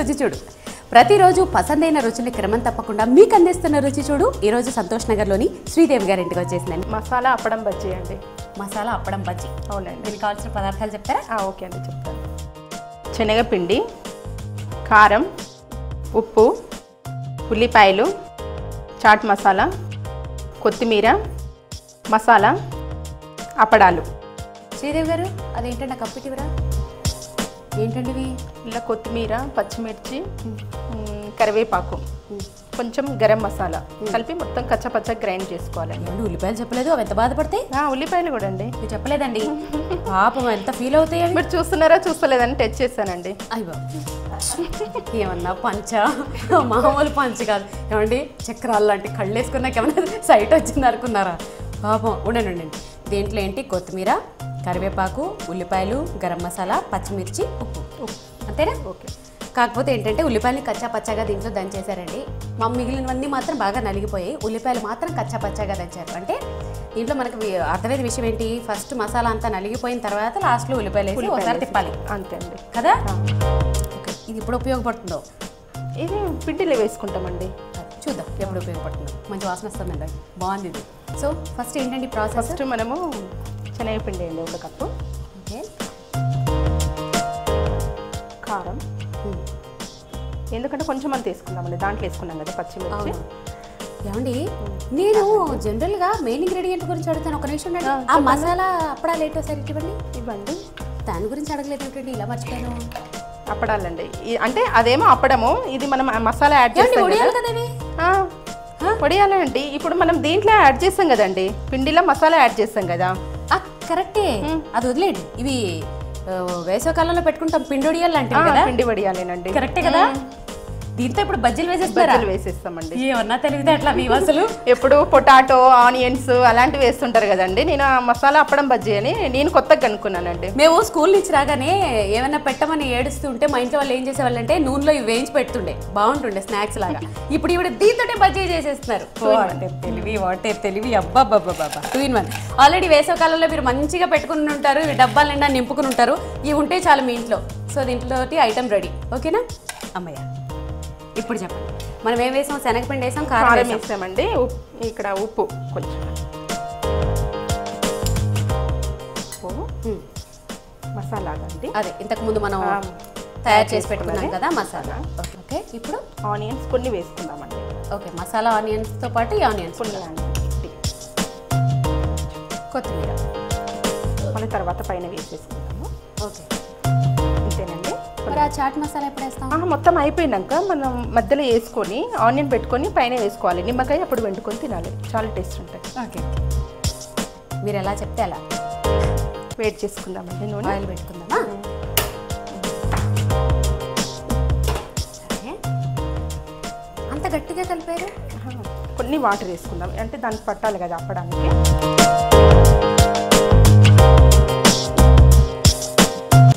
రుచి చూడు. ప్రతిరోజు పసందైన రుచుల్ని క్రమం తప్పకుండా మీకు అందిస్తున్న రుచి చూడు. ఈరోజు సంతోష్ నగర్లోని శ్రీదేవి గారి ఇంటికి వచ్చేసిందండి. మసాలా అప్పడం బజ్జీ అండి. మసాలా అప్పడం బజ్జీ. అవునండి. దీనికి కావాల్సిన పదార్థాలు చెప్తారా? ఓకే అండి చెప్తాను. శనగపిండి కారం ఉప్పు ఉల్లిపాయలు చాట్ మసాలా కొత్తిమీర మసాలా అప్పడాలు. శ్రీదేవి గారు అదేంటండి ఆ కప్పు ఇటీవరా? ఏంటండి ఇవి ఇలా కొత్తిమీర పచ్చిమిర్చి కరివేపాకు కొంచెం గరం మసాలా కలిపి మొత్తం కచ్చపచ్చ గ్రైండ్ చేసుకోవాలండి ఉల్లిపాయలు చెప్పలేదు? అవి ఎంత బాధపడతాయి ఉల్లిపాయలు కూడా అండి. చెప్పలేదండి. పాపం ఎంత ఫీల్ అవుతాయి అవి? మీరు చూస్తున్నారా చూస్తలేదని టచ్ చేశానండి. అయ్యో. ఏమన్నా పంచ? మామూలు పంచ కాదు. ఏమండి చక్రాలు లాంటి కళ్ళు వేసుకున్నాక ఏమన్నా సైట్ వచ్చింది అనుకున్నారా పాపం ఉండండి. దీంట్లో ఏంటి? కొత్తిమీర కరివేపాకు ఉల్లిపాయలు గరం మసాలా పచ్చిమిర్చి ఉప్పు. అంతేనా? ఓకే. కాకపోతే ఏంటంటే ఉల్లిపాయలు కచ్చా పచ్చాగా దీంట్లో దంచేశారండి. మా మిగిలినవన్నీ మాత్రం బాగా నలిగిపోయాయి. ఉల్లిపాయలు మాత్రం కచ్చా పచ్చాగా దంచారు. అంటే దీంట్లో మనకి అర్థమైన విషయం ఏంటి? ఫస్ట్ మసాలా అంతా నలిగిపోయిన తర్వాత లాస్ట్లో ఉల్లిపాయలు వేసి ఒకసారి తిప్పాలి. అంతే అండి కదా ఇది ఇప్పుడు ఉపయోగపడుతుందో? ఇది పిండిలో వేసుకుంటామండి. చూద్దాం ఎప్పుడు ఉపయోగపడుతుందో. మంచి వాసన వస్తుందండి. బాగుంది ఇది. సో ఫస్ట్ ఏంటండి ప్రాసెస్? ఫస్ట్ మనము శనగపిండి అండి ఒక కప్పు. ఓకే. కారం. ఎందుకంటే కొంచెం అంత వేసుకుందామండి దాంట్లో వేసుకున్నాం కదా పచ్చిమిర్చి. ఏమండి నేను జనరల్గా మెయిన్ ఇంగ్రీడియంట్ గురించి అడుగుతాను ఒక నిమిషం. ఆ మసాలా అప్పుడాలు ఏంటో సరే ఇవ్వండి? ఇవ్వండి. దాని గురించి అడగలేదు ఇలా మర్చిపోయాను. అప్పడాలండి. అంటే అదేమో అప్పడము ఇది మనం మసాలా యాడ్ చేస్తాం ఉడియాలి కదా. కదా ఇవి ఆ, పొడియాలి అండి ఇప్పుడు మనం దీంట్లో యాడ్ చేస్తాం కదండి పిండిలో మసాలా యాడ్ చేస్తాం కదా. కరెక్టే. అది వదిలేండి ఇవి వేసవికాలంలో పెట్టుకుంటాం పిండొడియాలు ఆ, లాంటివి కదా? పిండి వడియాలేనండి. కరెక్టే కదా? దీంతో ఇప్పుడు బజ్జీలు వేసేస్తారా? బజ్జీలు వేసేస్తామండి. ఏమన్నా తెలివితే అట్లా మీ అసలు ఎప్పుడు పొటాటో ఆనియన్స్ అలాంటివి వేస్తుంటారు కదండి. నేను ఆ మసాలా అప్పడం బజ్జీ అని నేను కొత్తగా కనుక్కున్నానండి. మేము స్కూల్ నుంచి రాగానే ఏమైనా పెట్టమని ఏడుస్తూ ఉంటే మా ఇంట్లో వాళ్ళు ఏం చేసేవాళ్ళంటే నూనెలో ఇవి వేయించి పెడుతుండే. బాగుంటుండే స్నాక్స్ లాగా. ఇప్పుడు ఇవిడ దీంతోటే బజ్జీ చేసేస్తున్నారు. తెలివి వాటే తెలివి. అబ్బా బాబా టూ ఇన్ వన్ ఆల్రెడీ వేసవ కాలంలో మీరు మంచిగా పెట్టుకుని ఉంటారు ఇవి డబ్బాల నిండా నింపుకుని ఉంటారు. ఇవి ఉంటే చాలు మీ ఇంట్లో. సో దీంట్లో ఐటమ్ రెడీ ఓకేనా అమ్మయ్య. ఇప్పుడు చెప్పండి. మనం ఏం వేసాం? శనగపిండి వేసాం? కారం కారం వేసాం? వేసామండి. ఇక్కడ ఉప్పు కొంచెం. మసాలా అండి అదే ఇంతకు ముందు మనం తయారు చేసి పెట్టుకున్నాం కదా మసాలా. ఓకే ఇప్పుడు? ఆనియన్స్ కొన్ని వేసుకుందామండి. ఓకే మసాలా ఆనియన్స్తో పాటు ఈ ఆనియన్స్. కొత్తిమీర. మళ్ళీ తర్వాత పైన వేసేసుకుందాము. ఓకే. చాట్ మసాలా ఎప్పుడు వేస్తాం మొత్తం అయిపోయినాక మనం మధ్యలో వేసుకొని ఆనియన్ పెట్టుకొని పైన వేసుకోవాలి. నిమ్మకాయ అప్పుడు వండుకొని తినాలి. చాలా టేస్ట్ ఉంటుంది. ఓకే. మీరు ఎలా చెప్తే అలా. వేడి చేసుకుందామండి నూనె? ఆయిల్ పెట్టుకుందామా? అంత గట్టిగా కలిపారు? కొన్ని వాటర్ వేసుకుందాం. అంటే దానికి పట్టాలి కదా అప్పడానికి.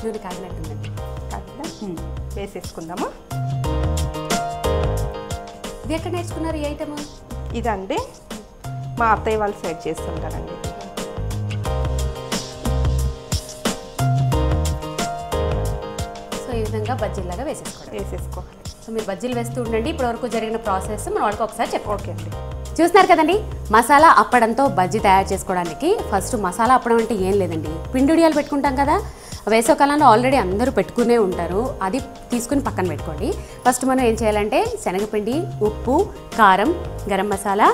నూనె వేసేసుకుందాము? ఇది ఎక్కడ నేర్చుకున్నారు ఈ ఐటమ్ ఇదండి. మా అత్తయ్య వాళ్ళు సైడ్ చేస్తుంటారండి. సో ఈ విధంగా బజ్జీలాగా వేసేసుకోవడం వేసేసుకోవాలి. సో మీరు బజ్జీలు వేస్తూ ఉండండి. ఇప్పటివరకు జరిగిన ప్రాసెస్ మన వాళ్ళకి ఒకసారి చెప్పండి ఓకే అండి. చూస్తున్నారు కదండి? మసాలా అప్పడంతో బజ్జీ తయారు చేసుకోవడానికి ఫస్ట్ మసాలా అప్పడం అంటే ఏం లేదండి. పిండుడియాలు పెట్టుకుంటాం కదా? వేసవకాలంలో ఆల్రెడీ అందరూ పెట్టుకునే ఉంటారు. అది తీసుకుని పక్కన పెట్టుకోండి. ఫస్ట్ మనం ఏం చేయాలంటే శనగపిండి ఉప్పు కారం గరం మసాలా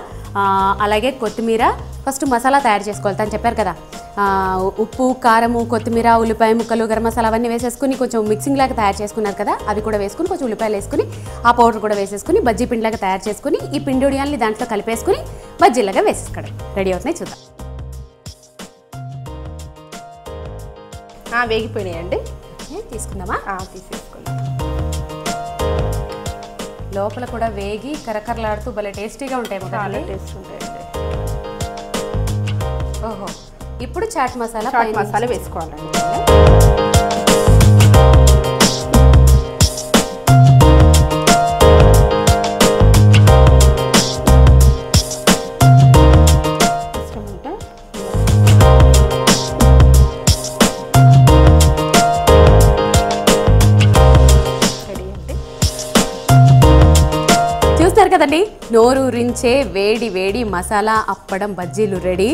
అలాగే కొత్తిమీర ఫస్ట్ మసాలా తయారు చేసుకోవాలి. తను చెప్పారు కదా ఉప్పు కారము కొత్తిమీర ఉల్లిపాయ ముక్కలు గరం మసాలా అవన్నీ వేసేసుకుని కొంచెం మిక్సింగ్ లాగా తయారు చేసుకున్నారు కదా అవి కూడా వేసుకుని కొంచెం ఉల్లిపాయలు వేసుకుని ఆ పౌడర్ కూడా వేసేసుకుని బజ్జీ పిండిలాగా తయారు చేసుకుని ఈ పిండి ఉడియాల్ని దాంట్లో కలిపేసుకుని బజ్జీలాగా వేసేసుకోవడం. రెడీ అవుతున్నాయి చూద్దాం. వేగిపోయినాయండి. తీసుకుందామా? తీసేసుకుందాం. లోపల కూడా వేగి కరకరలాడుతూ భలే టేస్టీగా ఉంటాయి చాలా టేస్ట్ ఉంటాయండి ఇప్పుడు చాట్ మసాలా చాట్ మసాలా వేసుకోవాలండి కదండి? నోరూరించే వేడి వేడి మసాలా అప్పడం బజ్జీలు రెడీ.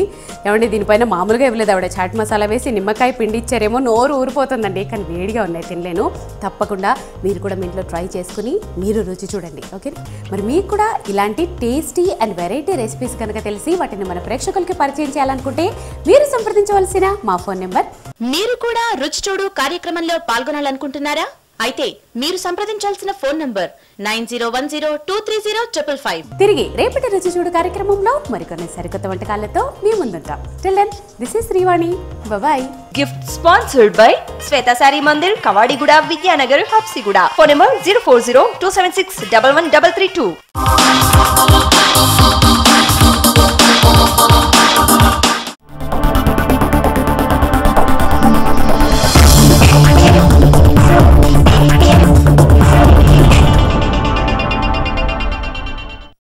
ఏమండి దీనిపైన మామూలుగా ఇవ్వలేదు ఆవిడ చాట్ మసాలా వేసి నిమ్మకాయ పిండి ఇచ్చారేమో నోరు ఊరిపోతుందండి. కానీ వేడిగా ఉన్నాయి తినలేను. తప్పకుండా మీరు కూడా మీ ఇంట్లో ట్రై చేసుకుని మీరు రుచి చూడండి ఓకే? మరి మీకు కూడా ఇలాంటి టేస్టీ అండ్ వెరైటీ రెసిపీస్ కనుక తెలిసి వాటిని మన ప్రేక్షకులకి పరిచయం చేయాలనుకుంటే మీరు సంప్రదించవలసిన మా ఫోన్ నెంబర్. మీరు కూడా రుచి చూడు కార్యక్రమంలో పాల్గొనాలనుకుంటున్నారా? అయితే మీరు సంప్రదించాల్సిన phone number nine zero one zero two three zero triple five. తిరిగి రేపటి రుచి చూడు కార్యక్రమంలో మరికొన్ని సరికొత్త వంటకాలతో మీ ముందుంటాం. Till then this is Srivani bye gift sponsored by Shweta saree Mandir Kavadiguda Vidyanagar Habsiguda phone number zero four zero two seven six double one double three two